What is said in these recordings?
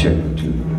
chapter 2.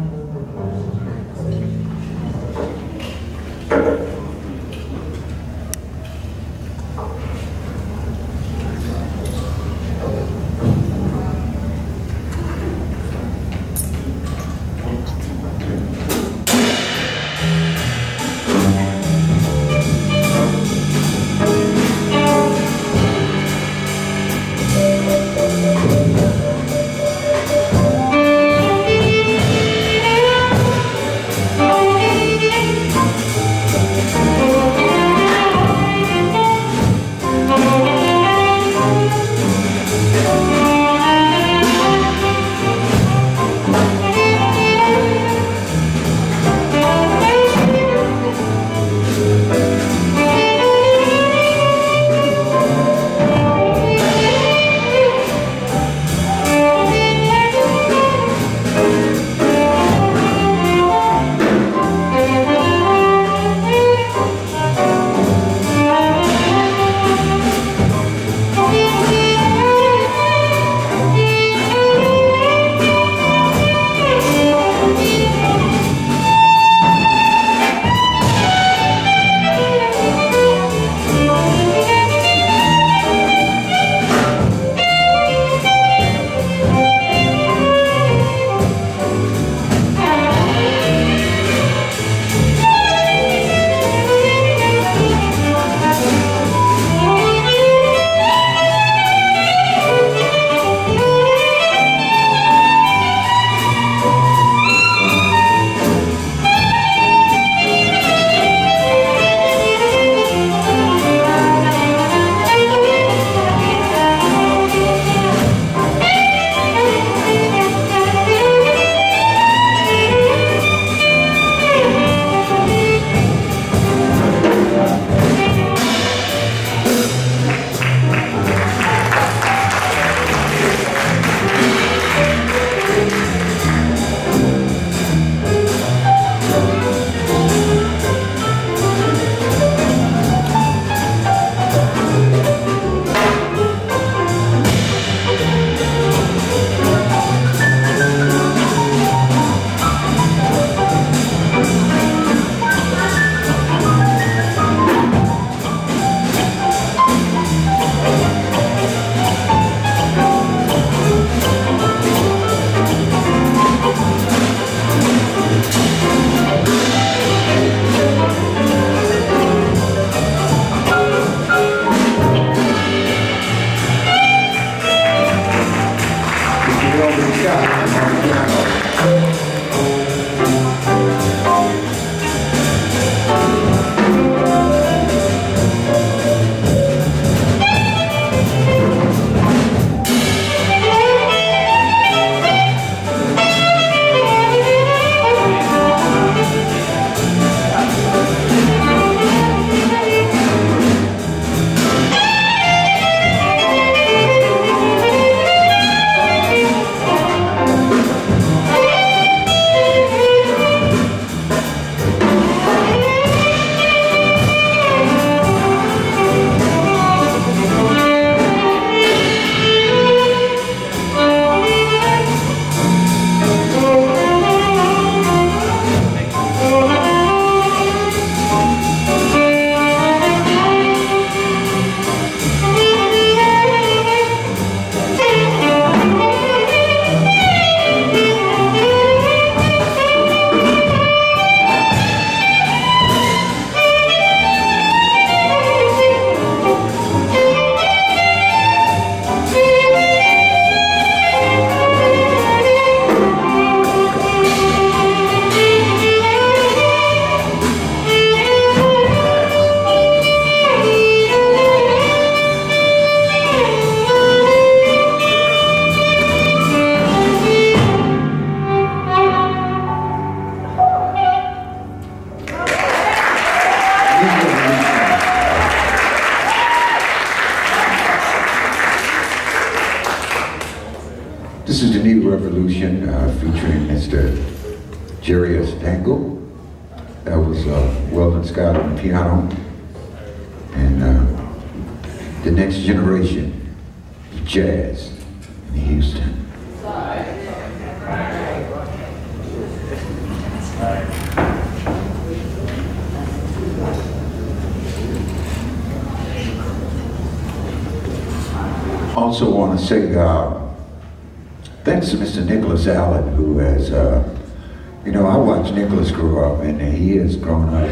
Nicholas grew up, and he has grown up,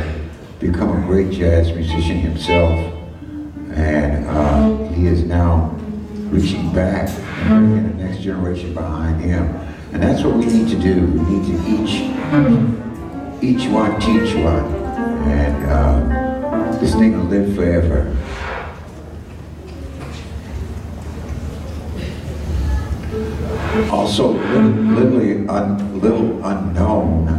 become a great jazz musician himself, and uh, he is now reaching back and bringing the next generation behind him. And that's what we need to do. We need to each, each one teach one, and uh, this thing will live forever. Also, literally un, little unknown,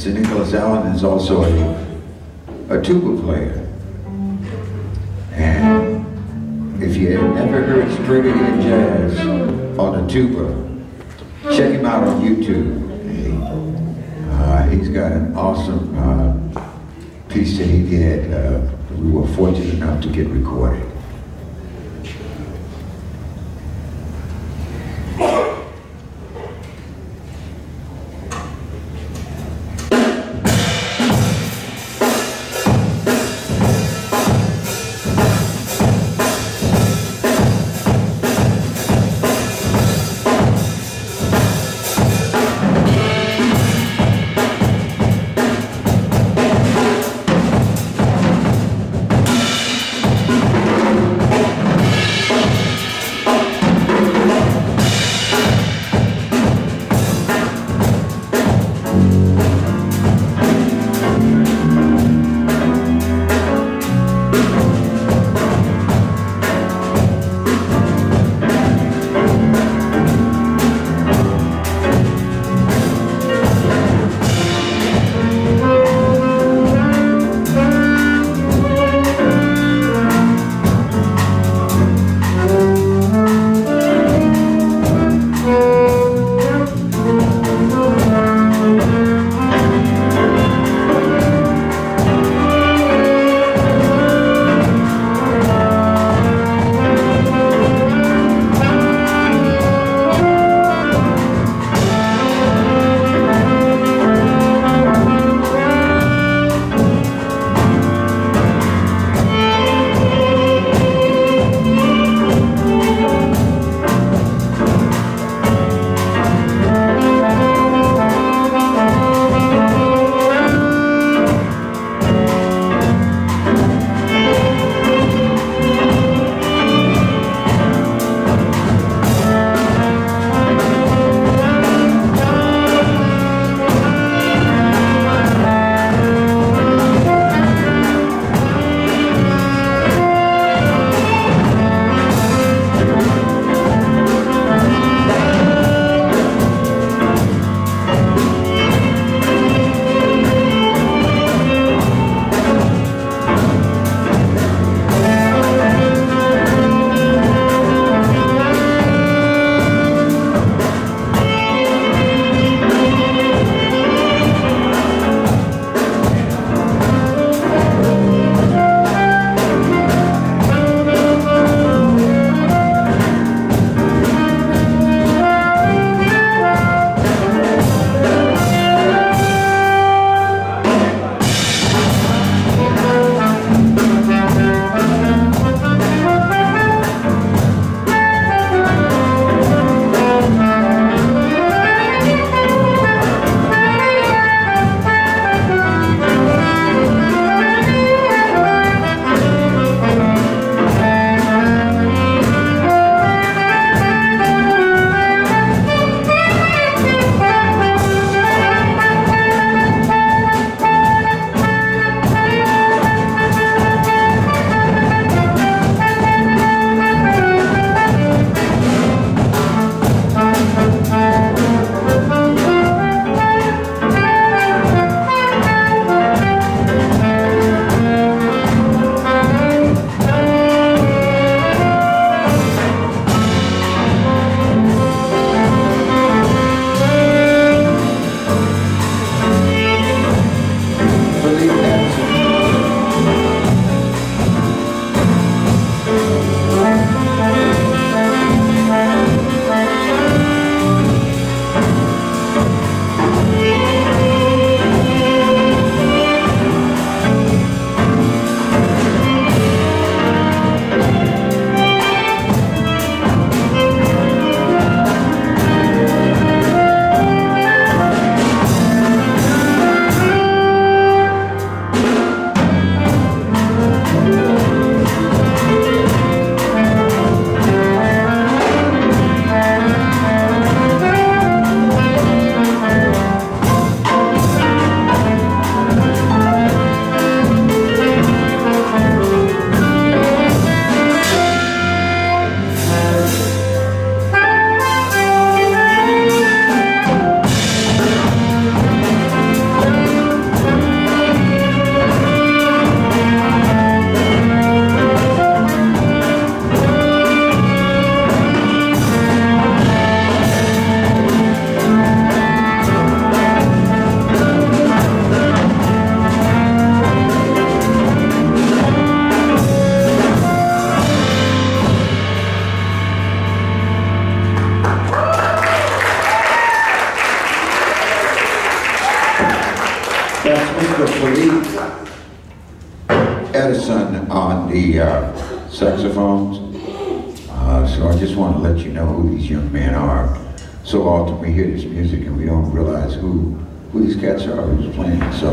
Mr. Nicholas Allen is also a, a tuba player. And if you have never heard Ahead Jazz on the tuba, check him out on YouTube. Uh, he's got an awesome uh, piece that he did. Uh, we were fortunate enough to get recorded. Uh, saxophones. Uh, so I just want to let you know who these young men are. So often we hear this music and we don't realize who, who these cats are who's playing. So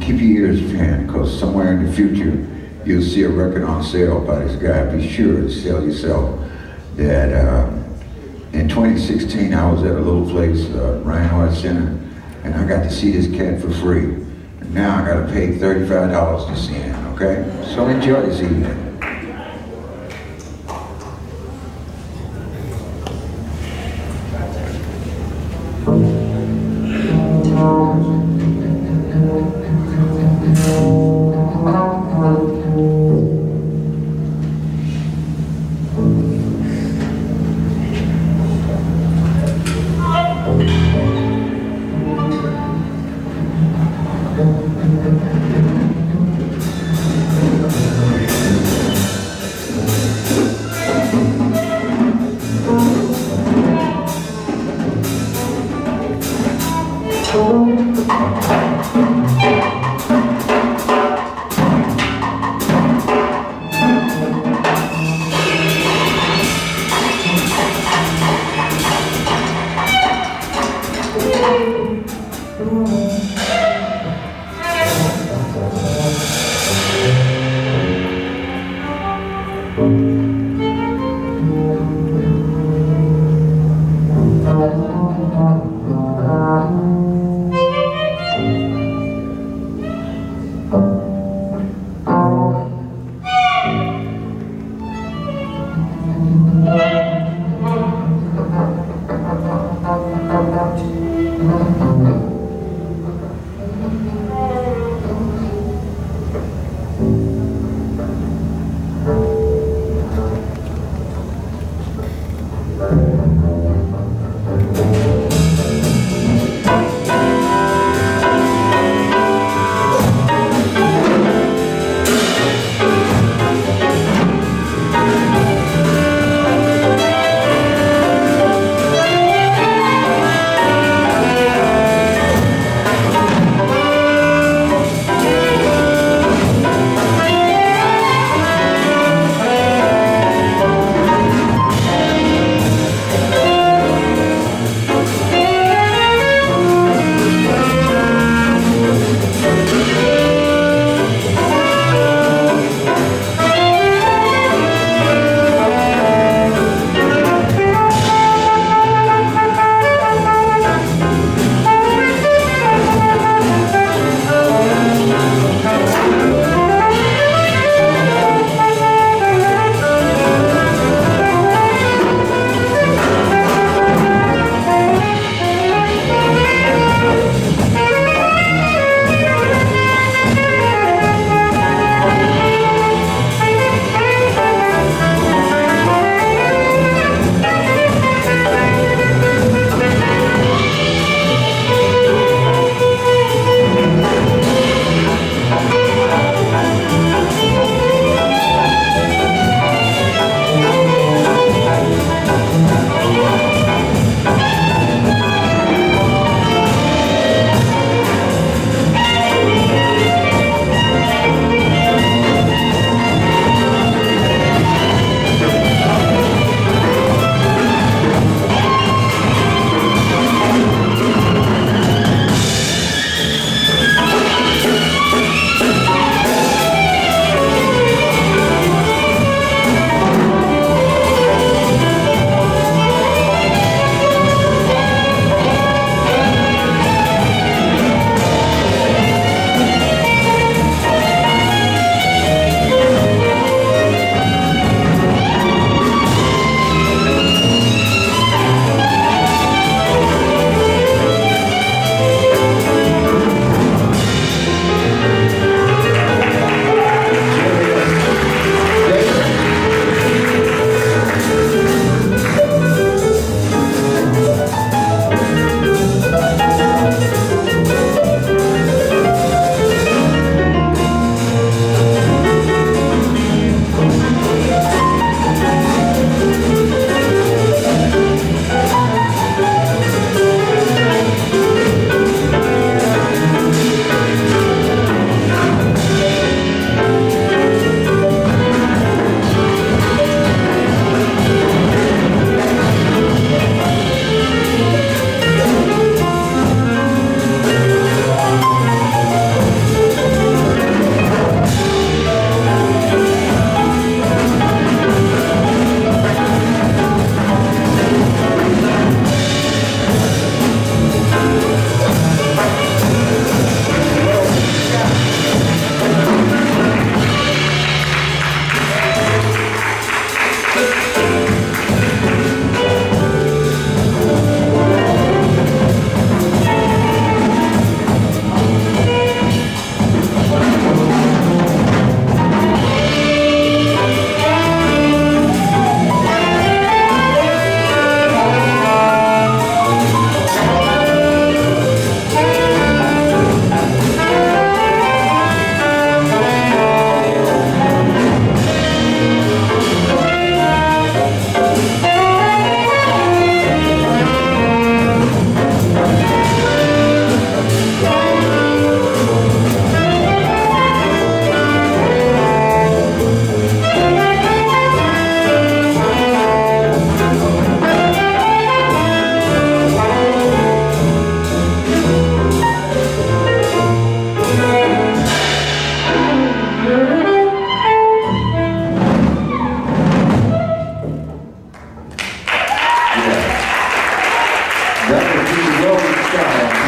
keep your ears fan because somewhere in the future you'll see a record on sale by this guy. Be sure to tell yourself that uh, in 2016 I was at a little place, uh, Ryan Center, and I got to see this cat for free. And now I got to pay $35 to see him, okay? So enjoy this evening.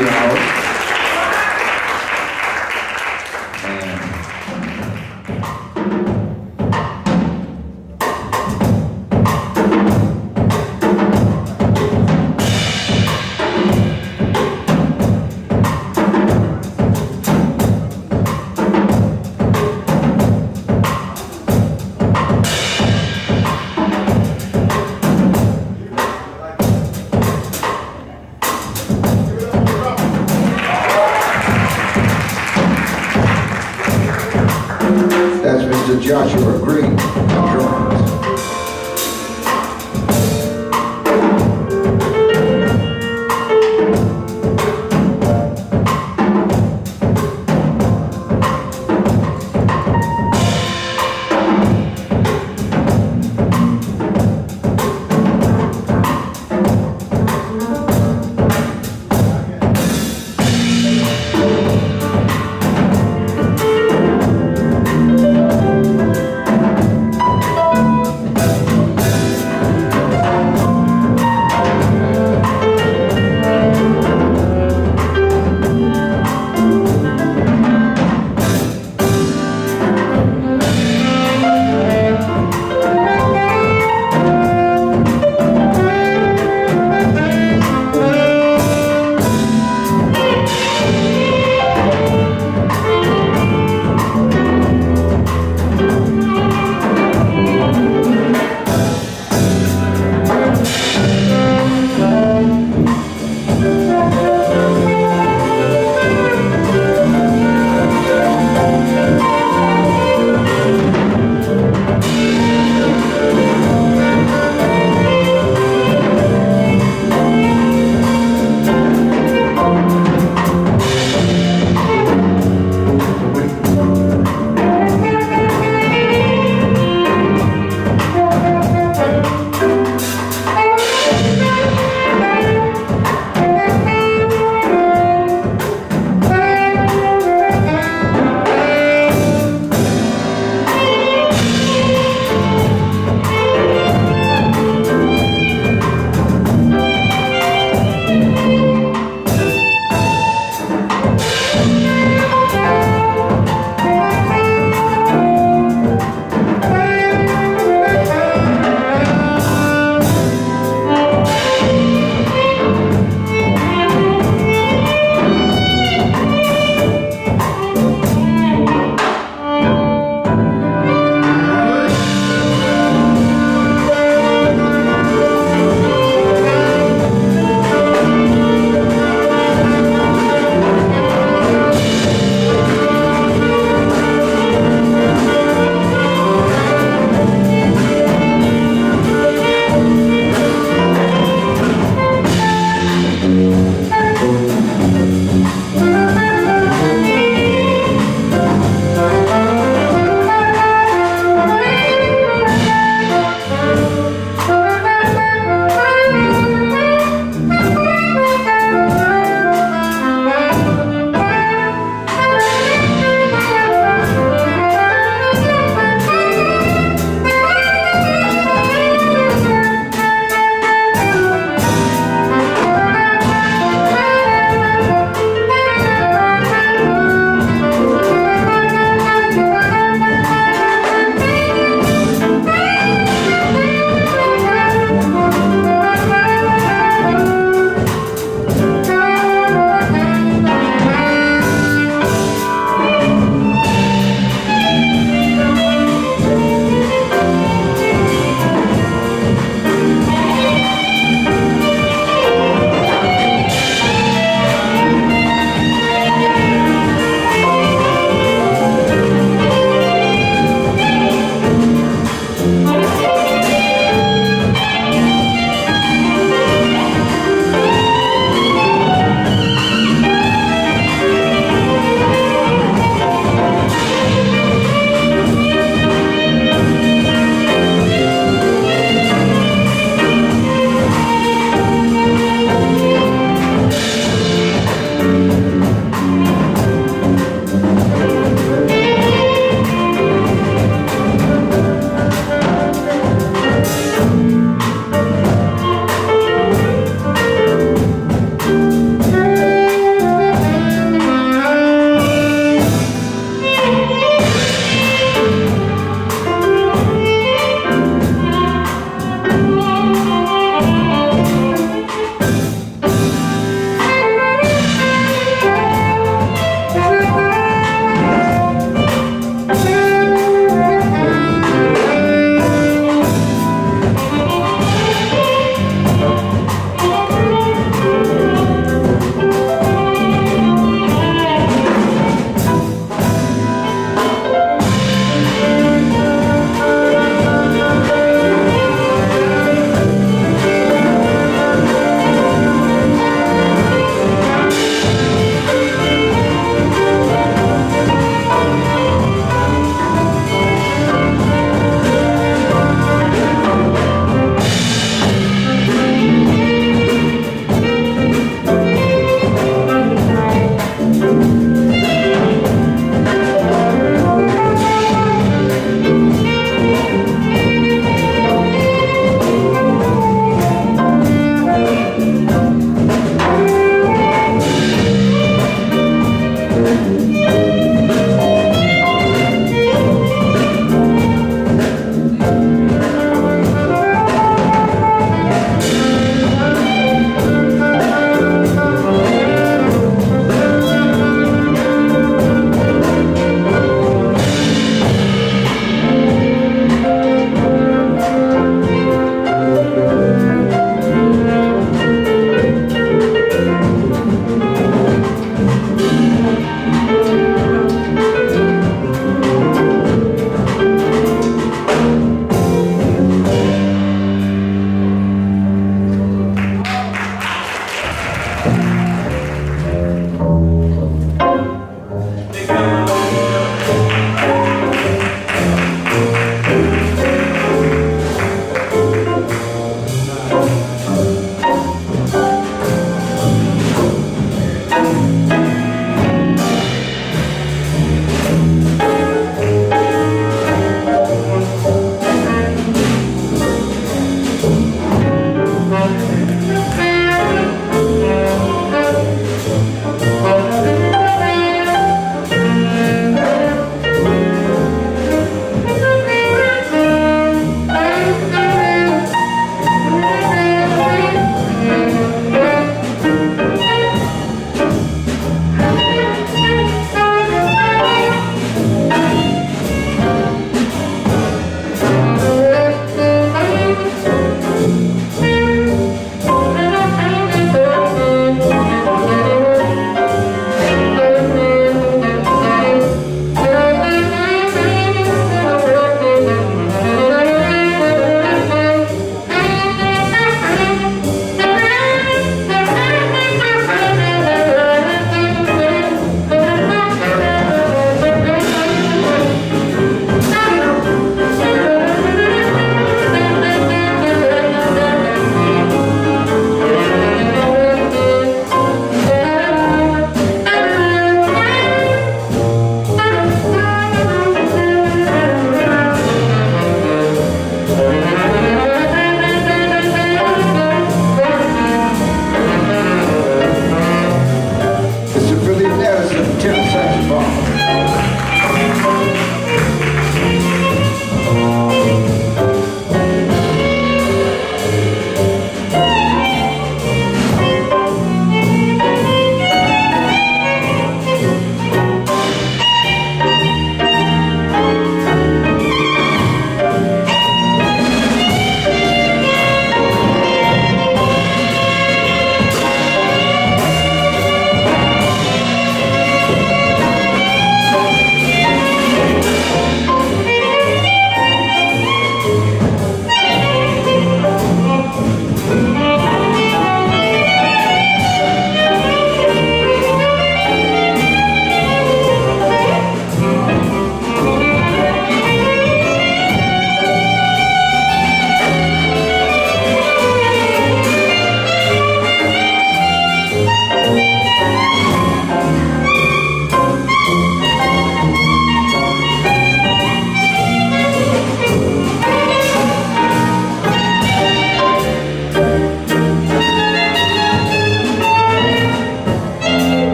you out.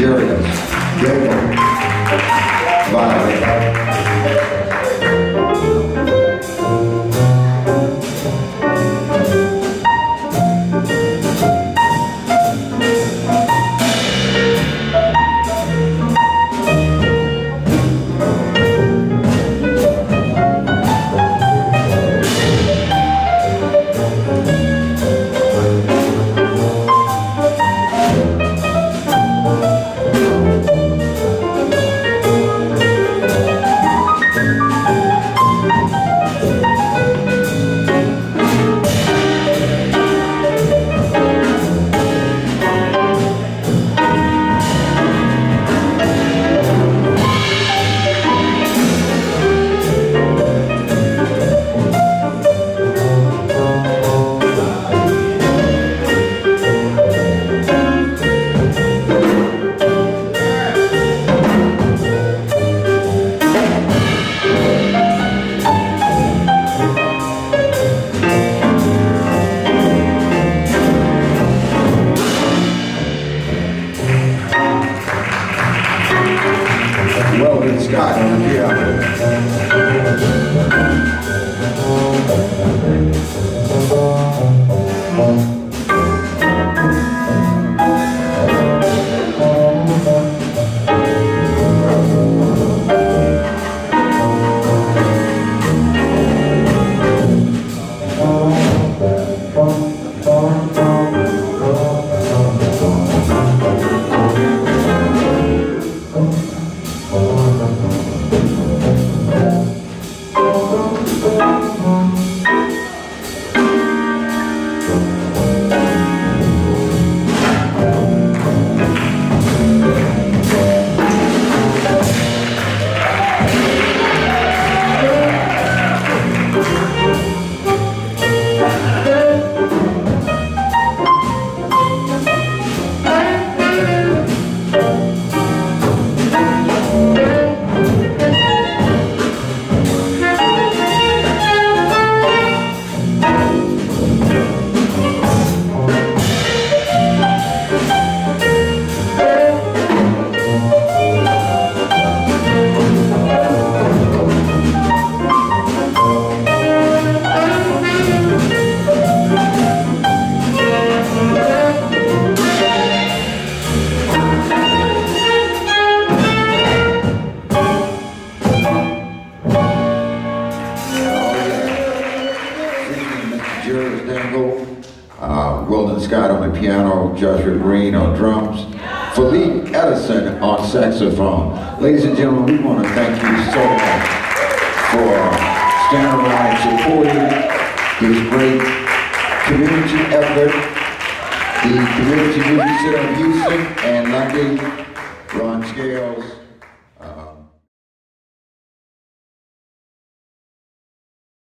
Jurian, Jacob, Violet.